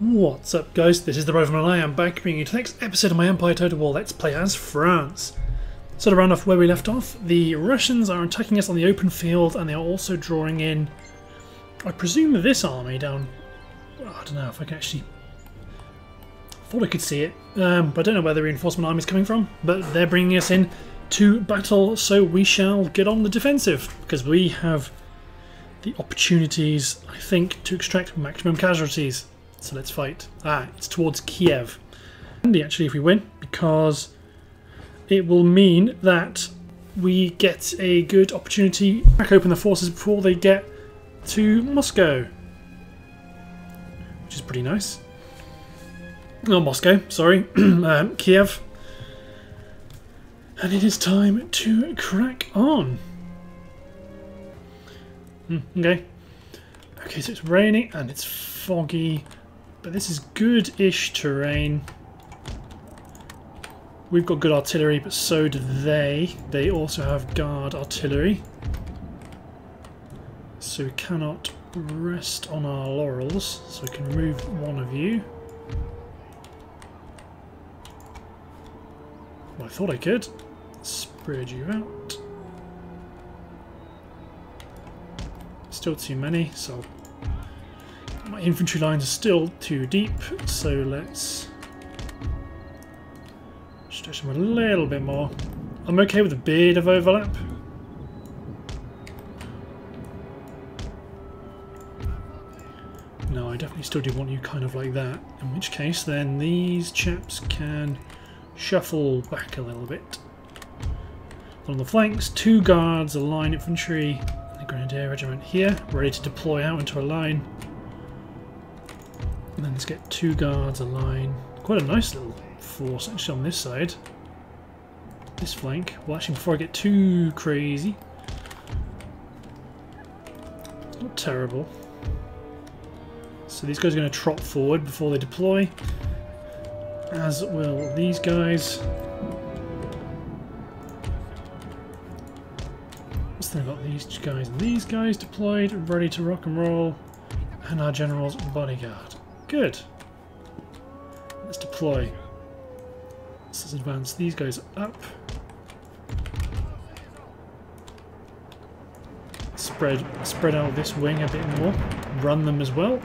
What's up guys, this is the Rifleman and I am back bringing you to the next episode of my Empire Total War Let's Play as France. So to round off where we left off, the Russians are attacking us on the open field and they are also drawing in, I presume this army down, I don't know if I can actually, thought I could see it, um, but I don't know where the reinforcement army is coming from, but they're bringing us in to battle so we shall get on the defensive because we have the opportunities, I think, to extract maximum casualties. So let's fight. Ah, it's towards Kiev. Handy actually if we win, because it will mean that we get a good opportunity to crack open the forces before they get to Moscow. Which is pretty nice. Not Moscow, sorry. um, Kiev. And it is time to crack on. Hmm, okay. Okay, so it's raining and it's foggy. But this is good-ish terrain. We've got good artillery, but so do they. They also have guard artillery. So we cannot rest on our laurels. So we can move one of you. Well, I thought I could. Spread you out. Still too many, so my infantry lines are still too deep, so let's stretch them a little bit more. I'm okay with a bit of overlap. No, I definitely still do want you kind of like that, in which case then these chaps can shuffle back a little bit. On the flanks, two guards, a line infantry, the grenadier regiment here, ready to deploy out into a line. And then let's get two guards, a line. Quite a nice little force actually on this side. This flank. Well actually before I get too crazy. Not terrible. So these guys are going to trot forward before they deploy. As will these guys. So they've got these guys and these guys deployed, ready to rock and roll. And our general's bodyguard. Good. Let's deploy. Let's advance these guys up. Spread spread out this wing a bit more. Run them as well.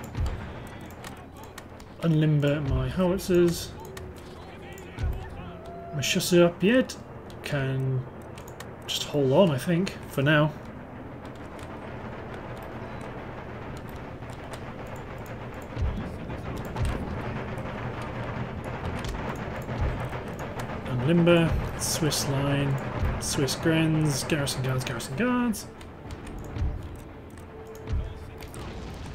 Unlimber my howitzers. My chasseur up yet. Can just hold on, I think, for now. Limber, Swiss line, Swiss Grens, Garrison Guards, Garrison Guards.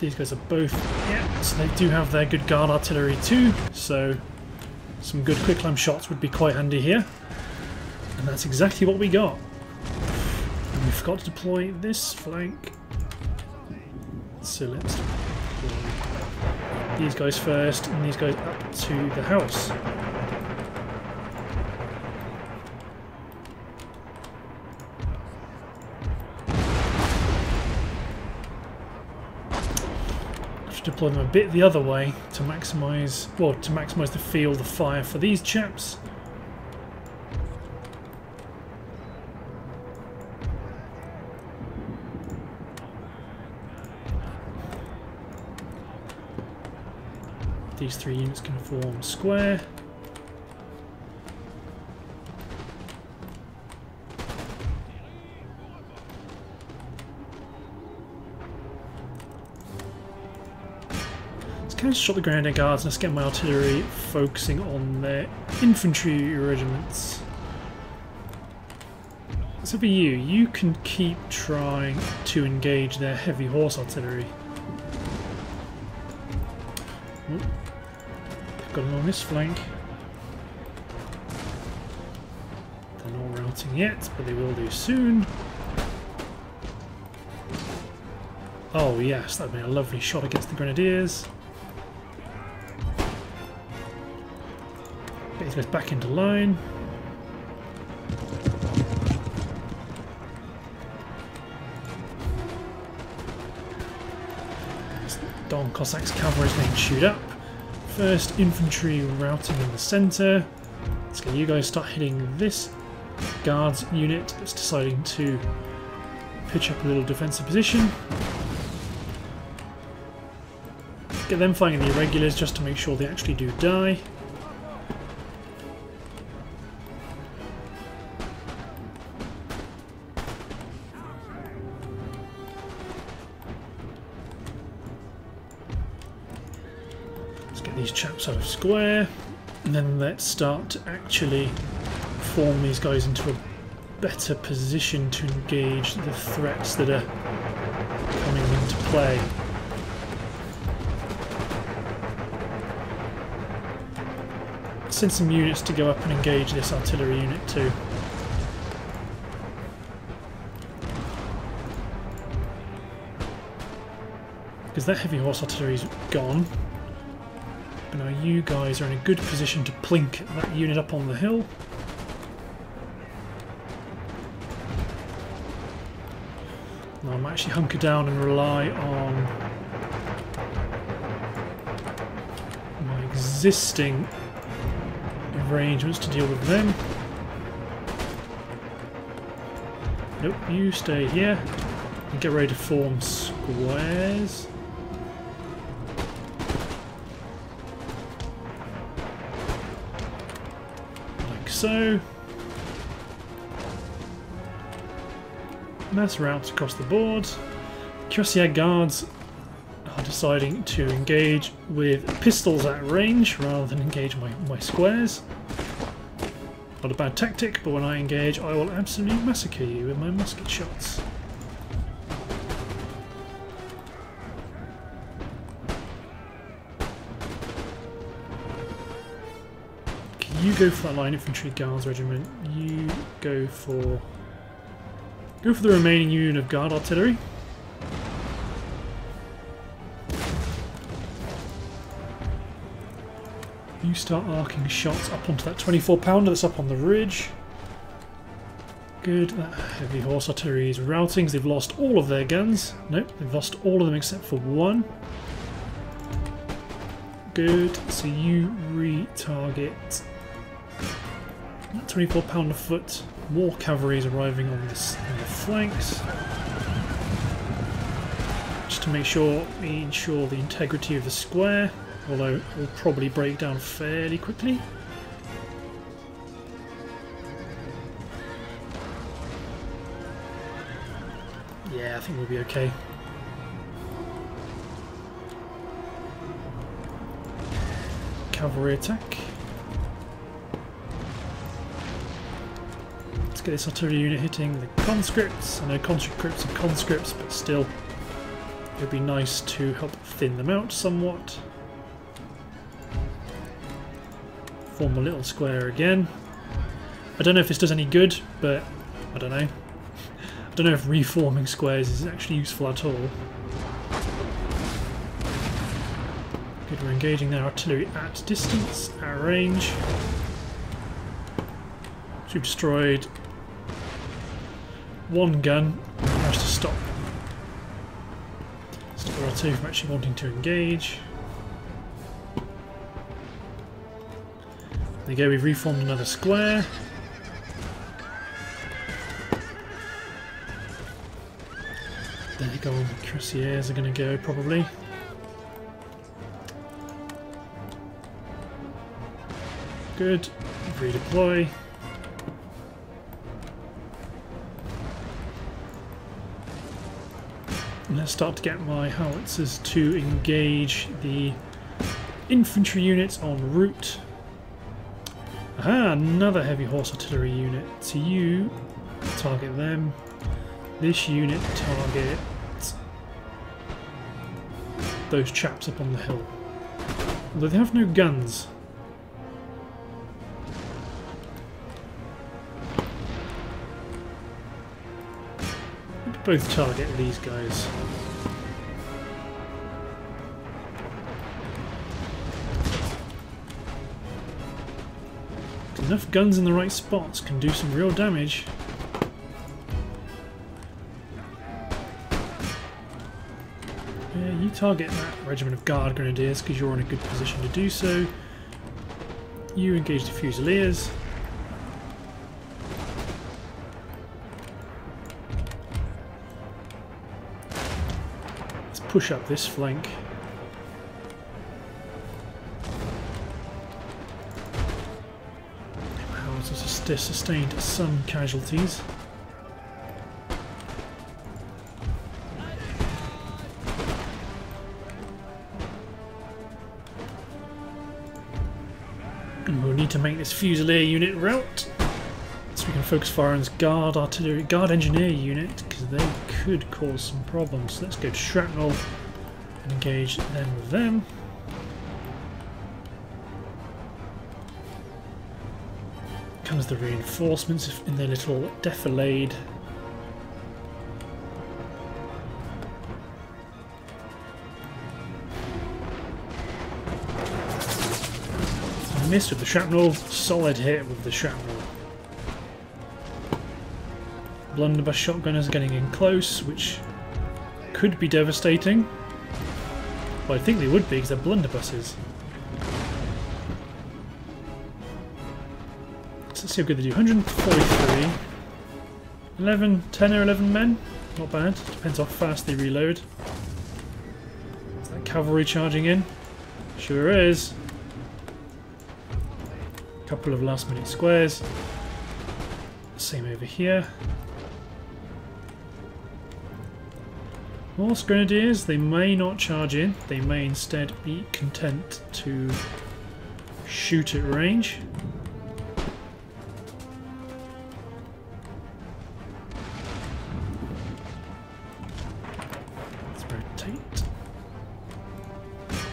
These guys are both, yeah, so they do have their good guard artillery too, so some good quicklime shots would be quite handy here. And that's exactly what we got. And we forgot to deploy this flank. So let's these guys first and these guys up to the house. Deploy them a bit the other way to maximise, well, to maximise the field of fire for these chaps. These three units can form square. Shot the Grenadier Guards let's get my artillery focusing on their infantry regiments. So for you, you can keep trying to engage their heavy horse artillery. got them on this flank. They're not routing yet, but they will do soon. Oh yes, that would be a lovely shot against the Grenadiers. Get guys back into line. Don Cossack's cavalry is being chewed up. First infantry routing in the centre. Let's get you guys start hitting this guards unit that's deciding to pitch up a little defensive position. Get them fighting the irregulars just to make sure they actually do die. Square and then let's start to actually form these guys into a better position to engage the threats that are coming into play. Send some units to go up and engage this artillery unit too. Because that heavy horse artillery is gone. But now you guys are in a good position to plink that unit up on the hill. I'm actually hunker down and rely on my existing arrangements to deal with them. Nope, you stay here and get ready to form squares. So. Mass routes across the board. Cuirassier guards are deciding to engage with pistols at range rather than engage my, my squares. Not a bad tactic, but when I engage I will absolutely massacre you with my musket shots. Go for that line infantry guards regiment. You go for Go for the remaining unit of guard artillery. You start arcing shots up onto that 24 pounder that's up on the ridge. Good, that heavy horse artillery is routing they've lost all of their guns. Nope, they've lost all of them except for one. Good, so you re-target that 24 pounder foot more cavalry is arriving on, this, on the flanks. Just to make sure we ensure the integrity of the square, although it will probably break down fairly quickly. Yeah, I think we'll be okay. Cavalry attack. Get this artillery unit hitting the conscripts. I know conscripts are conscripts, but still, it would be nice to help thin them out somewhat. Form a little square again. I don't know if this does any good, but I don't know. I don't know if reforming squares is actually useful at all. Good, we're engaging their artillery at distance, at range. we've destroyed one gun managed to stop. Stop our two from actually wanting to engage. There you go, we've reformed another square. There you go, the cuirassiers are going to go probably. Good, redeploy. Start to get my howitzers to engage the infantry units en route. Aha, another heavy horse artillery unit. To you, target them. This unit target those chaps up on the hill. Although they have no guns. Both target these guys. Enough guns in the right spots can do some real damage. Yeah, you target that regiment of guard grenadiers because you're in a good position to do so. You engage the Fusiliers. Push up this flank. Sustained some casualties. And we'll need to make this Fusilier unit route so we can focus fire on this guard artillery, guard engineer unit because they could cause some problems. Let's go to shrapnel and engage them with them. Comes the reinforcements in their little defilade. Missed with the shrapnel, solid hit with the shrapnel. Blunderbuss shotgunners getting in close, which could be devastating. Well, I think they would be because they're blunderbusses. So let's see how good they do. 143. 11, 10 or 11 men. Not bad. Depends how fast they reload. Is that cavalry charging in? Sure is. Couple of last minute squares. Same over here. Horse Grenadiers, they may not charge in, they may instead be content to shoot at range. Let's rotate.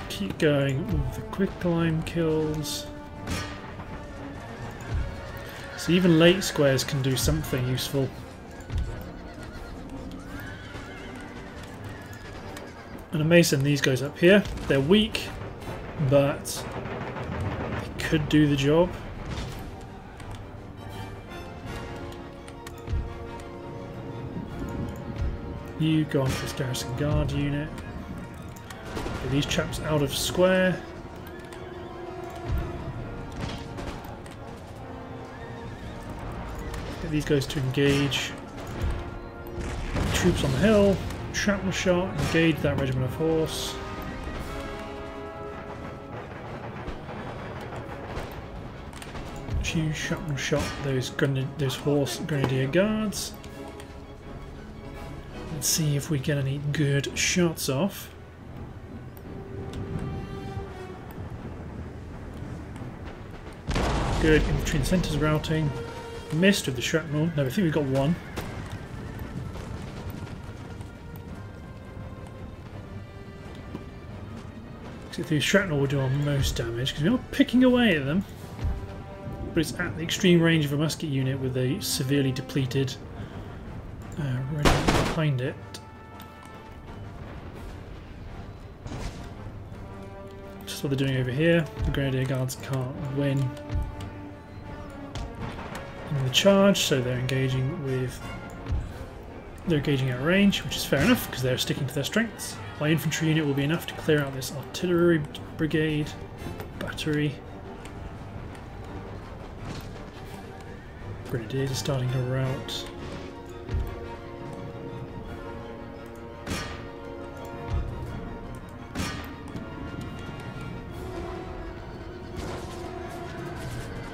Keep going with the quick climb kills. So even late squares can do something useful. And a Mason, these guys up here, they're weak, but they could do the job. You go on to this garrison guard unit. Get these chaps out of square. Get these guys to engage. Troops on the hill. Shrapnel shot, engage that regiment of horse. Choose shrapnel shot those those horse grenadier guards. Let's see if we get any good shots off. Good infantry and centres routing. Missed with the shrapnel. No, I think we've got one. The shrapnel will do our most damage, because we are picking away at them. But it's at the extreme range of a musket unit with a severely depleted uh, behind it. Just what they're doing over here. The Grenadier Guards can't win in the charge, so they're engaging with they're engaging at range, which is fair enough because they're sticking to their strengths. My infantry unit will be enough to clear out this artillery brigade, battery. Grenadiers are starting to rout.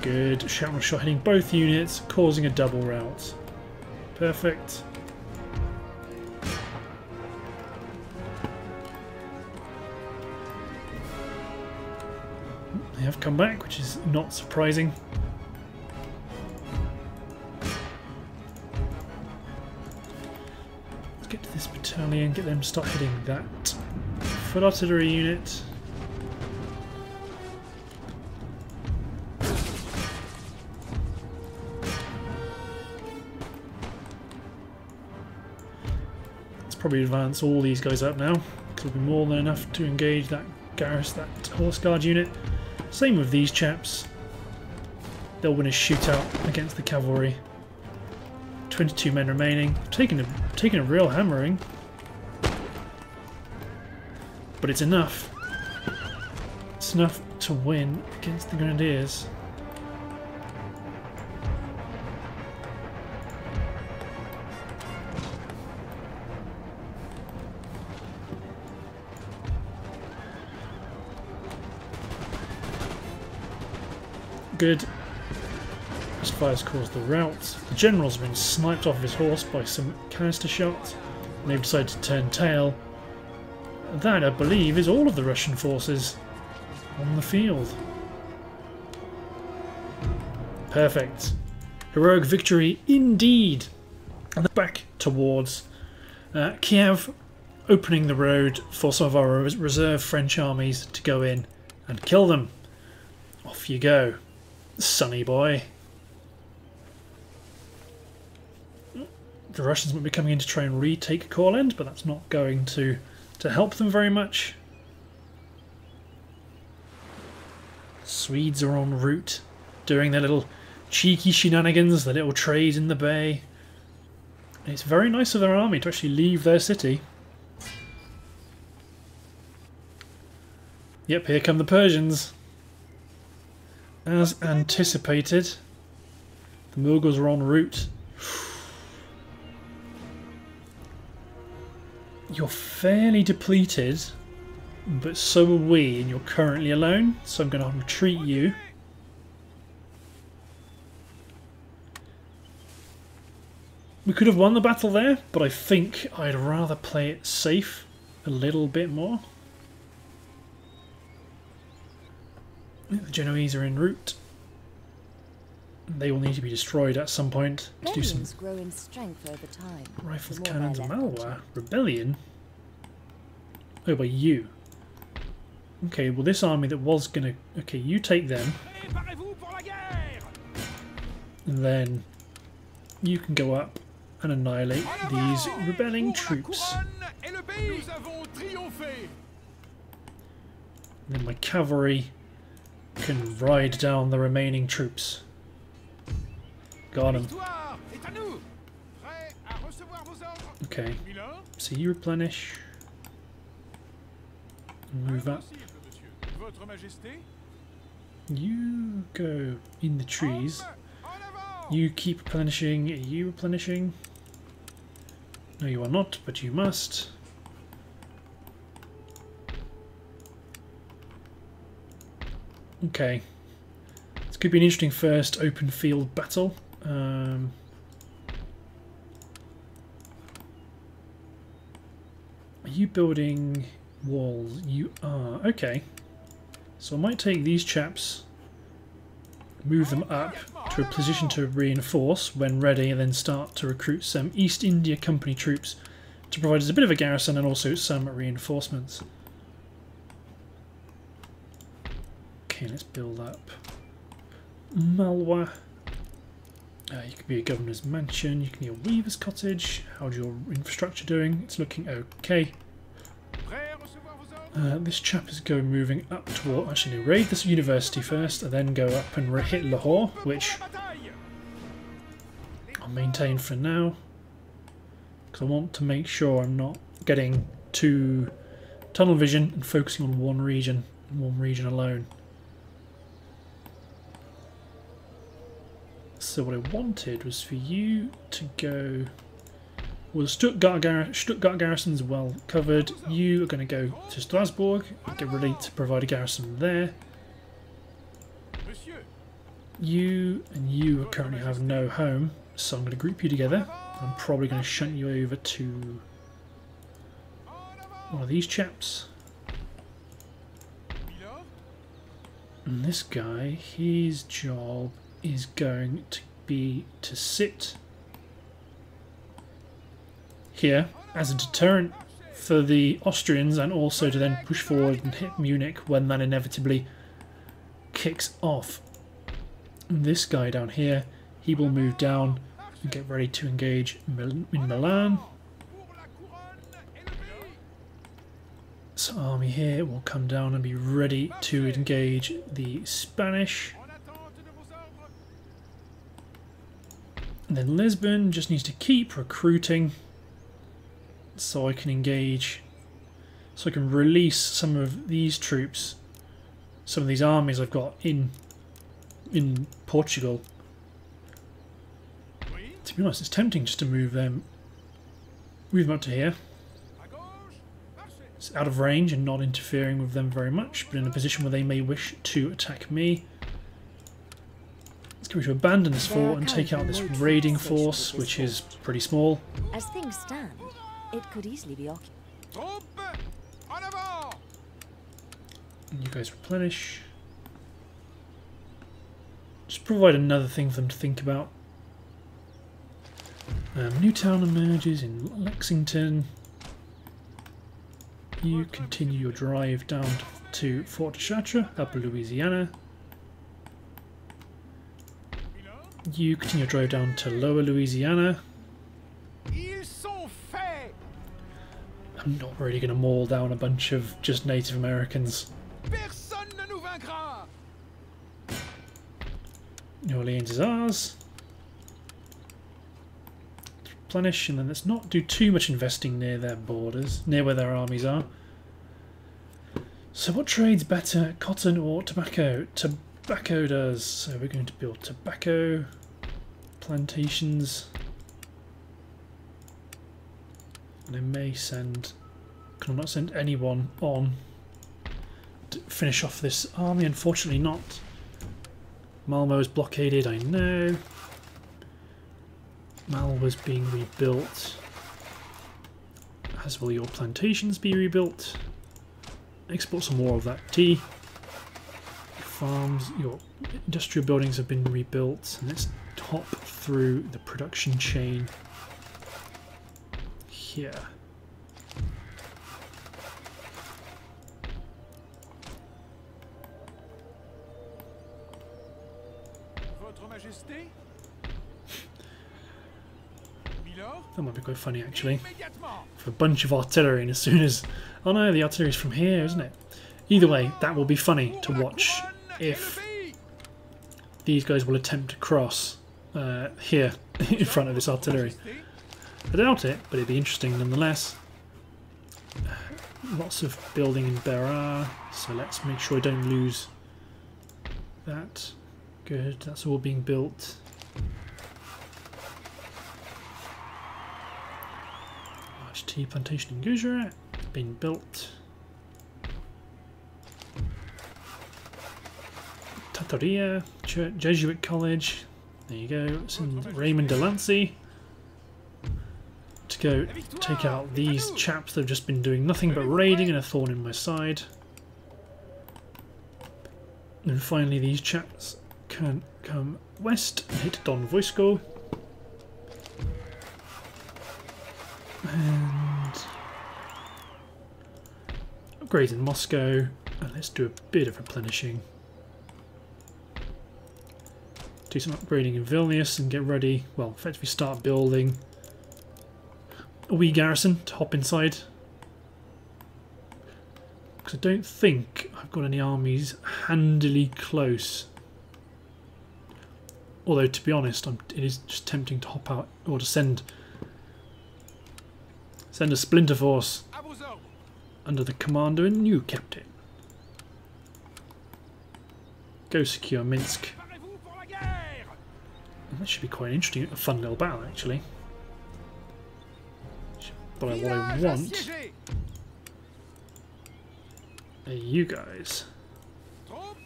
Good. Shrapnel shot hitting both units, causing a double rout. Perfect. Have come back, which is not surprising. Let's get to this battalion, get them to start hitting that foot artillery unit. Let's probably advance all these guys up now. It'll be more than enough to engage that garrison, that horse guard unit. Same with these chaps. They'll win a shootout against the cavalry. 22 men remaining. Taking a, taking a real hammering. but it's enough. It's enough to win against the Grenadiers. Good. This fire's caused the rout. The general's been sniped off his horse by some canister shots, and they've decided to turn tail. That, I believe, is all of the Russian forces on the field. Perfect. Heroic victory indeed. And back towards uh, Kiev, opening the road for some of our reserve French armies to go in and kill them. Off you go, sonny boy. The Russians might be coming in to try and retake Courland, but that's not going to, to help them very much. Swedes are en route, doing their little cheeky shenanigans, their little trade in the bay. It's very nice of their army to actually leave their city. Yep, here come the Persians. As anticipated, the Mughals are en route. You're fairly depleted but so are we, and you're currently alone, so I'm going to retreat you. We could have won the battle there, but I think I'd rather play it safe a little bit more. The Genoese are en route. They will need to be destroyed at some point to do some grow in strength over time. rifles, cannons, and Malwa. Rebellion? Oh, by you. Okay, well this army that was gonna... Okay, you take them. And then you can go up and annihilate these rebelling troops. And then my cavalry can ride down the remaining troops. Got him. Okay, so you replenish. Move up. You go in the trees. You keep replenishing. You replenishing? No, you are not, but you must. Okay. This could be an interesting first open field battle. Um, are you building walls? You are. Okay. So I might take these chaps, move them up to a position to reinforce when ready, and then start to recruit some East India Company troops to provide us a bit of a garrison and also some reinforcements. Okay, let's build up Malwa. Uh, you can be a governor's mansion, you can be a weaver's cottage. How's your infrastructure doing? It's looking okay. Uh, this chap is going moving up toward, actually raid this university first and then go up and hit Lahore, which I'll maintain for now. Because I want to make sure I'm not getting too tunnel vision and focusing on one region, one region alone. So what I wanted was for you to go well, Stuttgart, gar Stuttgart garrison's well covered. You are going to go to Strasbourg, get ready to provide a garrison there. You and you currently have no home, so I'm going to group you together. I'm probably going to shunt you over to one of these chaps. And this guy, his job is going to be to sit here as a deterrent for the Austrians and also to then push forward and hit Munich when that inevitably kicks off. And this guy down here, he will move down and get ready to engage in Milan. This army here will come down and be ready to engage the Spanish. Then Lisbon just needs to keep recruiting so I can engage So I can release some of these troops, some of these armies I've got in in Portugal. To be honest, it's tempting just to move them, move them up to here. It's out of range and not interfering with them very much, but in a position where they may wish to attack me. Let's go to abandon this fort and take out this raiding force, which is pretty small. As things stand, it could easily be occupied. Troupes, en avant. And you guys replenish. Just provide another thing for them to think about. Um, Newtown emerges in Lexington. You continue your drive down to Fort de Chartres, Upper Louisiana. You continue your drive down to Lower Louisiana. ils sont faits. I'm not really going to maul down a bunch of just Native Americans. New Orleans is ours. Replenish, and then let's not do too much investing near their borders, near where their armies are. So, what trades better, cotton or tobacco? Tobacco does. So, we're going to build tobacco plantations. And I may send. Can I not send anyone on to finish off this army? Unfortunately, not. Malmo is blockaded, I know. Malmo's being rebuilt. As will your plantations be rebuilt. Export some more of that tea. Farms, your industrial buildings have been rebuilt. And let's hop through the production chain here. Votre Majesté. Milord, That might be quite funny actually. For a bunch of artillery and as soon as... Oh no, the artillery's from here, isn't it? Either way, that will be funny to watch if these guys will attempt to cross uh, here in front of this artillery. I doubt it, but it'd be interesting nonetheless. Lots of building in Berar, so let's make sure I don't lose that. Good, that's all being built. Large tea plantation in Gujarat, being built. Ch- Jesuit College, there you go, Raymond Delancey to go take out these chaps that have just been doing nothing but raiding and a thorn in my side. And finally these chaps can come west and hit Don Voisko. And upgrades in Moscow. And let's do a bit of replenishing. Do some upgrading in Vilnius and get ready, well, effectively start building a wee garrison to hop inside. Because I don't think I've got any armies handily close. Although, to be honest, I'm, it is just tempting to hop out or to send send a splinter force under the command of a new captain. Go secure Minsk. And that should be quite an interesting, a fun little battle actually. But what I want are you guys. Troupes,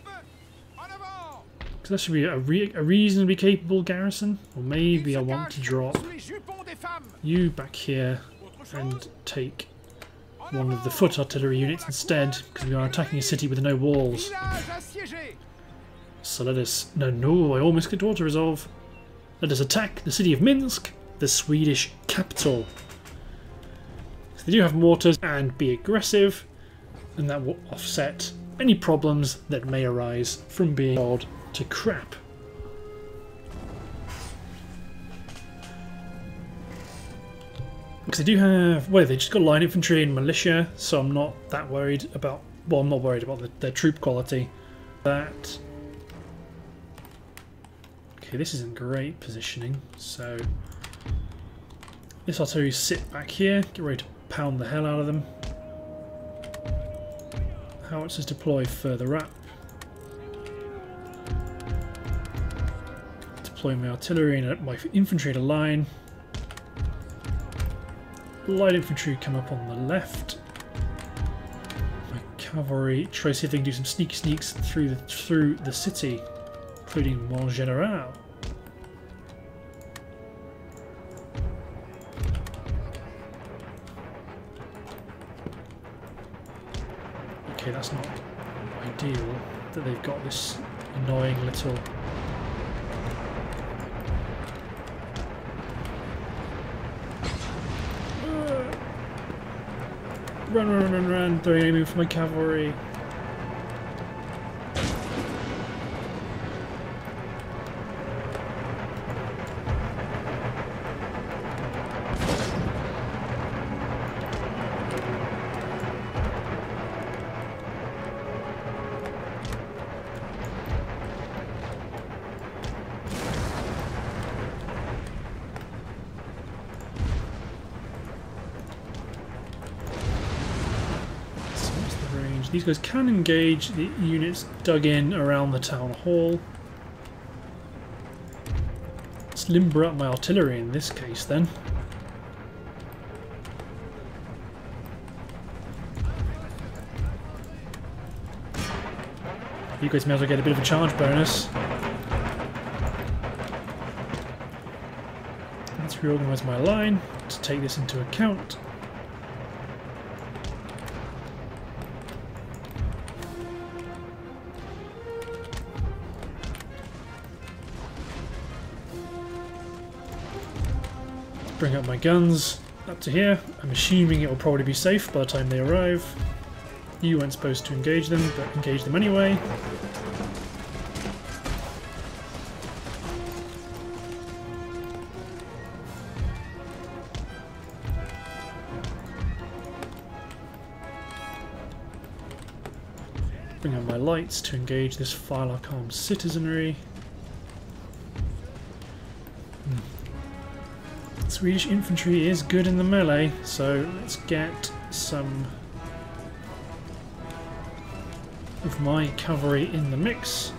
en avant. Because that should be a, re a reasonably capable garrison. Or maybe I want to drop sous les jupons des femmes. you back here and take one of the foot artillery units instead, because we are attacking a city with no walls. So let us... No, no, I almost get auto resolve. Let us attack the city of Minsk, the Swedish capital. So they do have mortars and be aggressive, and that will offset any problems that may arise from being told to crap. Because they do have, well, they just got line infantry and militia, so I'm not that worried about. Well, I'm not worried about the, their troop quality. That. Okay, this isn't great positioning, so. This artillery sit back here, get ready to pound the hell out of them. Howitzers deploy further up. Deploy my artillery and my infantry to line. Light infantry come up on the left. My cavalry try to see if they can do some sneaky sneaks through the through the city, including Mont General. Okay, that's not ideal that they've got this annoying little uh, Run, run, run, run, they're aiming for my cavalry. So what's the range? These guys can engage the units dug in around the town hall. Let's limber up my artillery in this case then. You guys may as well get a bit of a charge bonus. Let's reorganize my line to take this into account. Bring up my guns up to here. I'm assuming it will probably be safe by the time they arrive. You weren't supposed to engage them, but engage them anyway. Bring up my lights to engage this Phylarcom citizenry. Swedish infantry is good in the melee, so let's get some of my cavalry in the mix.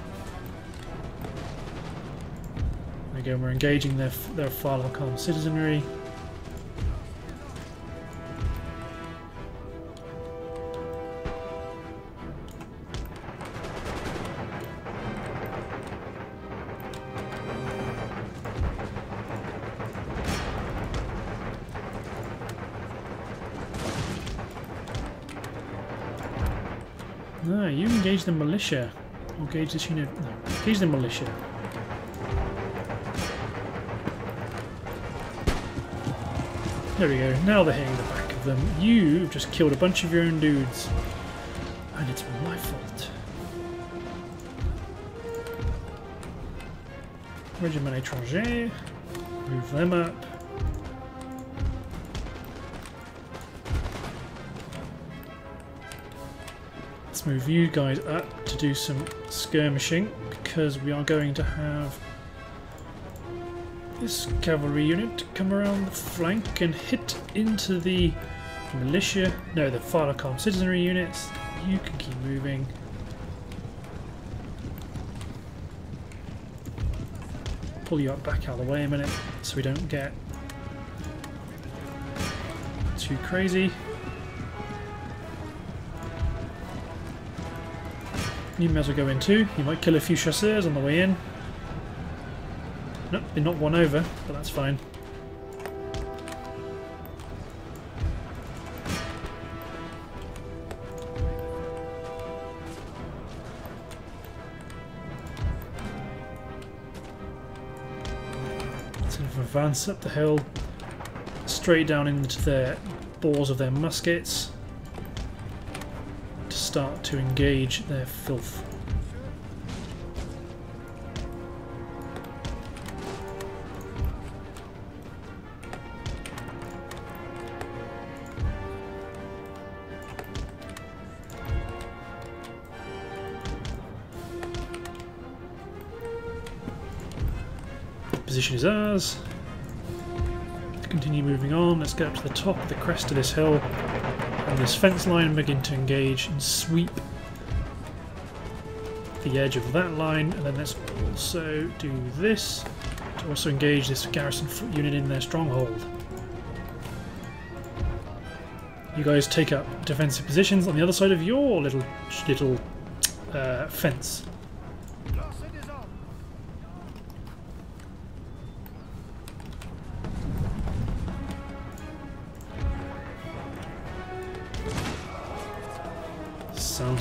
Again, we're engaging their their Phylarcom citizenry. Engage the militia. Engage this unit. No, engage the militia. There we go. Now they're hitting the back of them. You've just killed a bunch of your own dudes. And it's my fault. Regiment étranger. Move them up. Move you guys up to do some skirmishing because we are going to have this cavalry unit come around the flank and hit into the militia, no the Phylarcom citizenry units. You can keep moving. Pull you up back out of the way a minute so we don't get too crazy. You may as well go in too. You might kill a few chasseurs on the way in. Nope, they knocked one over, but that's fine. Sort of advance up the hill, straight down into the bores of their muskets start to engage their filth. Position is ours. Continue moving on. Let's get up to the top of the crest of this hill and this fence line begin to engage and sweep the edge of that line, and then let's also do this to also engage this garrison f- unit in their stronghold. You guys take up defensive positions on the other side of your little little uh, fence.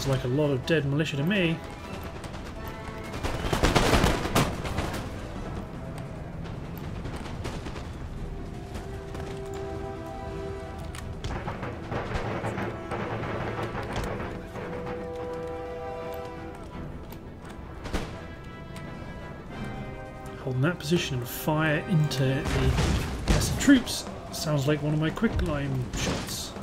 Sounds like a lot of dead militia to me. Holding that position and fire into the massive troops sounds like one of my quicklime shots.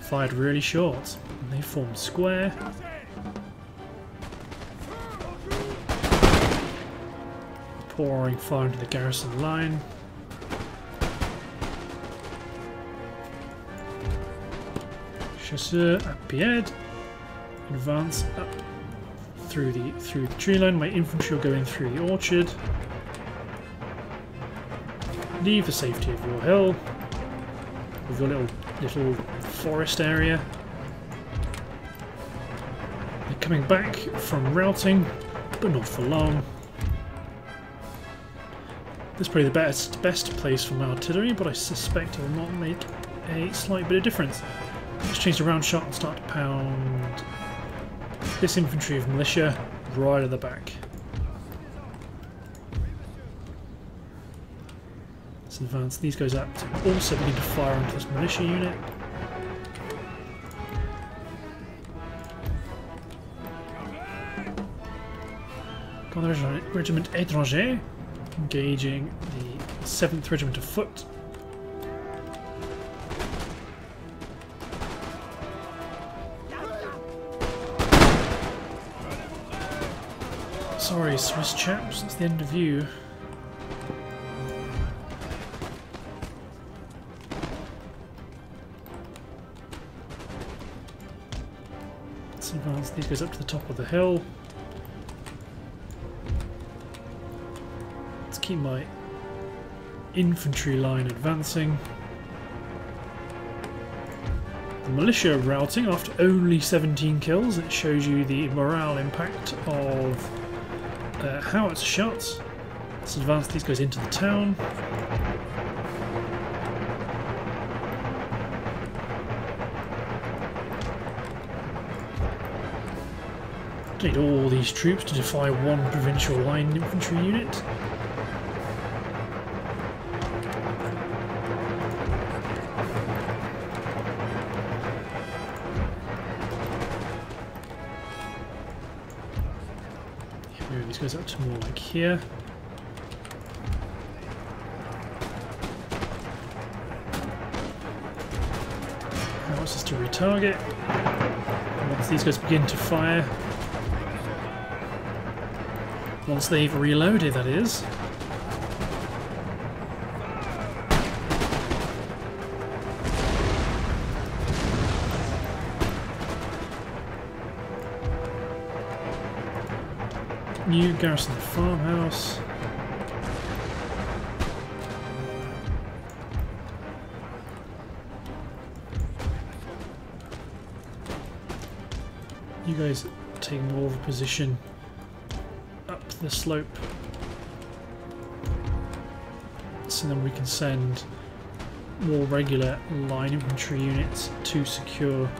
Fired really short. They formed square. Pouring fire into the garrison line. Chasseur à Pied. Advance up through the through the tree line. My infantry are going through the orchard. Leave the safety of your hill. With your little little forest area. Coming back from routing, but not for long. This is probably the best best place for my artillery, but I suspect it will not make a slight bit of difference. Let's change the round shot and start to pound this infantry of militia right at the back. Let's advance these guys up to also begin to fire onto this militia unit. Regiment Étranger engaging the 7th Regiment of Foot. Sorry, Swiss chaps, it's the end of you. Let's advance these guys up to the top of the hill. Keep my infantry line advancing. The militia routing after only 17 kills. It shows you the morale impact of uh, howitzer shots. Let's advance these guys into the town. Need all these troops to defy one provincial line infantry unit. Here. Now it's just to retarget. Once these guys begin to fire, once they've reloaded, that is. New garrison farmhouse. You guys take more of a position up the slope so then we can send more regular line infantry units to secure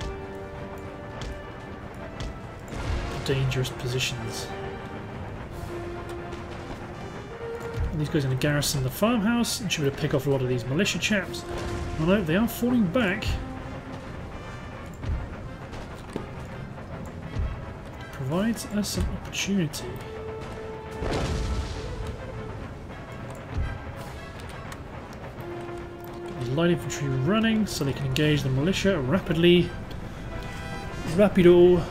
dangerous positions. These guys are going to garrison the farmhouse and should be able to pick off a lot of these militia chaps. Although they are falling back. Provides us some opportunity. Light infantry running so they can engage the militia rapidly. Rapido.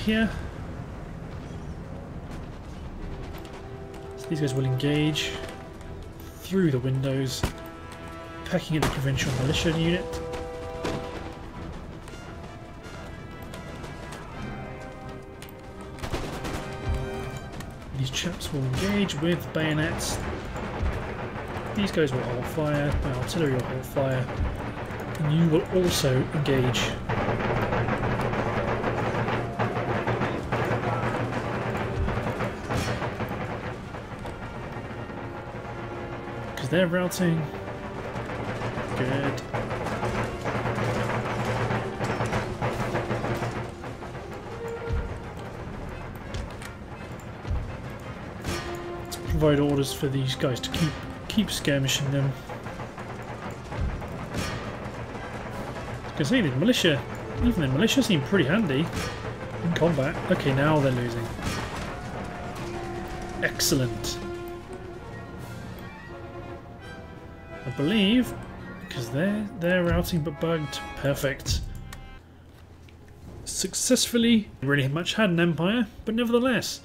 Here. So these guys will engage through the windows, pecking at the provincial militia unit. These chaps will engage with bayonets. These guys will hold fire, my artillery will hold fire, and you will also engage. They're routing. Good. Let's provide orders for these guys to keep keep skirmishing them. Can say the militia, even the militia seem pretty handy in combat. Okay, now they're losing. Excellent. Believe because they're they're routing but bugged. Perfect. Successfully, really much had an empire, but nevertheless,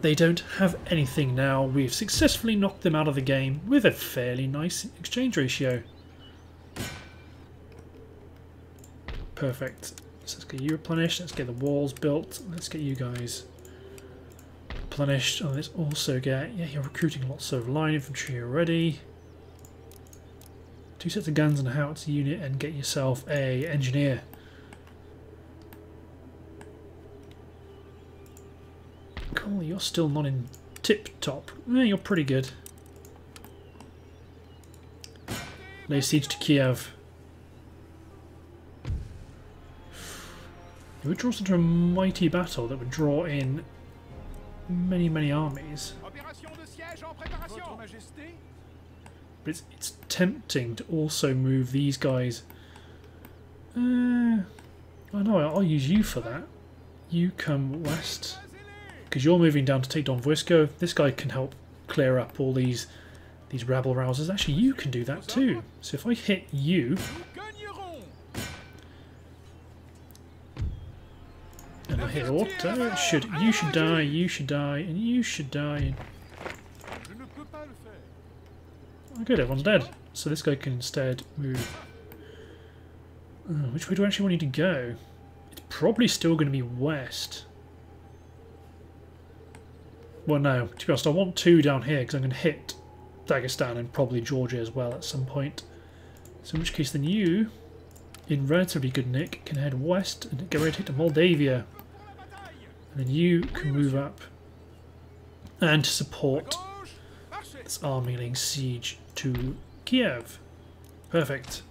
they don't have anything now. We've successfully knocked them out of the game with a fairly nice exchange ratio. Perfect. So let's get you replenished. Let's get the walls built. Let's get you guys replenished. And let's also get... Yeah, you're recruiting lots of line infantry already. Two sets of guns and a howitzer unit and get yourself a engineer. Cool, you're still not in tip-top. Yeah, you're pretty good. Lay siege to Kiev. It would draw us into a mighty battle that would draw in many, many armies. But it's, it's tempting to also move these guys. Uh, I know, I'll use you for that. You come west. Because you're moving down to take Don Voisko. This guy can help clear up all these these rabble rousers. Actually, you can do that too. So if I hit you, and I hit Otto, should you should die, you should die, and you should die. Oh, good, everyone's dead. So this guy can instead move. Uh, which way do I actually want you to go? It's probably still going to be west. Well, no. To be honest, I want two down here because I'm going to hit Dagestan and probably Georgia as well at some point. So in which case then you, in relatively good nick, can head west and get ready to hit to Moldavia. And then you can move up and support this army laying siege to Kiev. Perfect.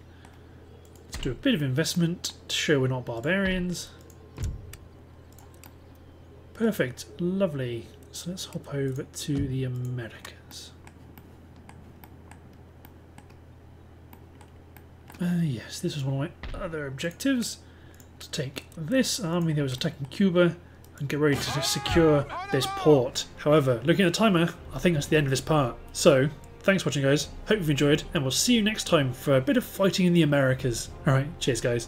Let's do a bit of investment to show we're not barbarians. Perfect. Lovely. So let's hop over to the Americas. Uh, yes, this was one of my other objectives. To take this army that was attacking Cuba and get ready to secure this port. However, looking at the timer, I think that's the end of this part. So, thanks for watching guys, hope you've enjoyed, and we'll see you next time for a bit of fighting in the Americas. Alright, cheers guys.